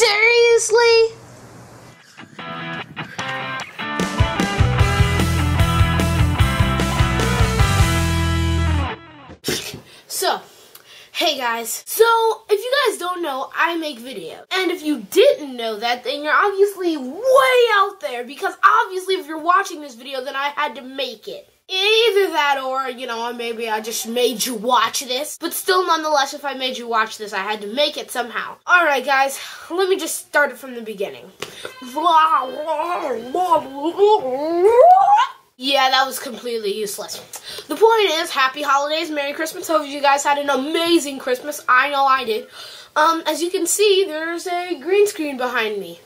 Seriously? So, hey guys. So, if you guys don't know, I make videos. And if you didn't know that, then you're obviously way out there because obviously if you're watching this video, then I had to make it. Either that or, you know, maybe I just made you watch this. But still, nonetheless, if I made you watch this, I had to make it somehow. Alright, guys, let me just start it from the beginning. Yeah, that was completely useless. The point is, happy holidays, Merry Christmas. Hope you guys had an amazing Christmas. I know I did. Um, as you can see, there's a green screen behind me.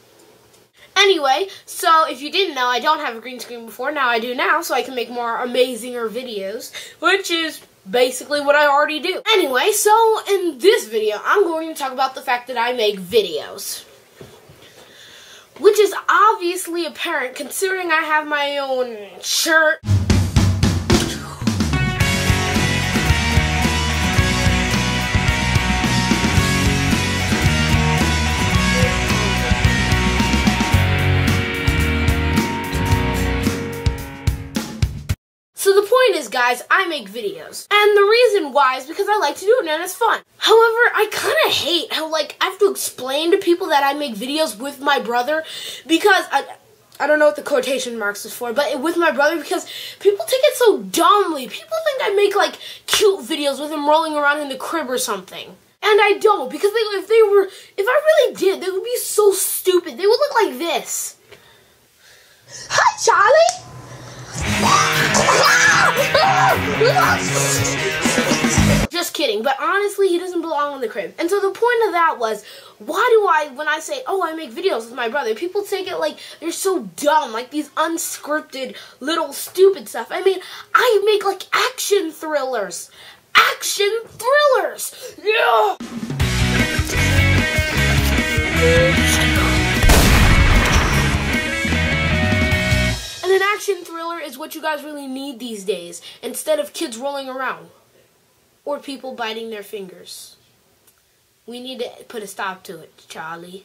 Anyway, so if you didn't know, I don't have a green screen before. Now I do now, so I can make more amazinger videos, which is basically what I already do. Anyway, so in this video, I'm going to talk about the fact that I make videos which is obviously apparent considering I have my own shirt. So the point is, guys, I make videos. And the reason why is because I like to do it and it's fun. However, I kind of hate how, like, I have to explain to people that I make videos with my brother because I... I don't know what the quotation marks is for, but with my brother because people take it so dumbly. People think I make like cute videos with him rolling around in the crib or something. And I don't because they, if they were, if I really did, they would be so stupid. They would look like this. Hi, Charlie. Just kidding, but honestly, he doesn't belong in the crib. And so the point of that was, why do I, when I say, oh, I make videos with my brother, people take it like they're so dumb, like these unscripted little stupid stuff. I mean, I make like action thrillers. Action thrillers! What you guys really need these days instead of kids rolling around or people biting their fingers. We need to put a stop to it, Charlie.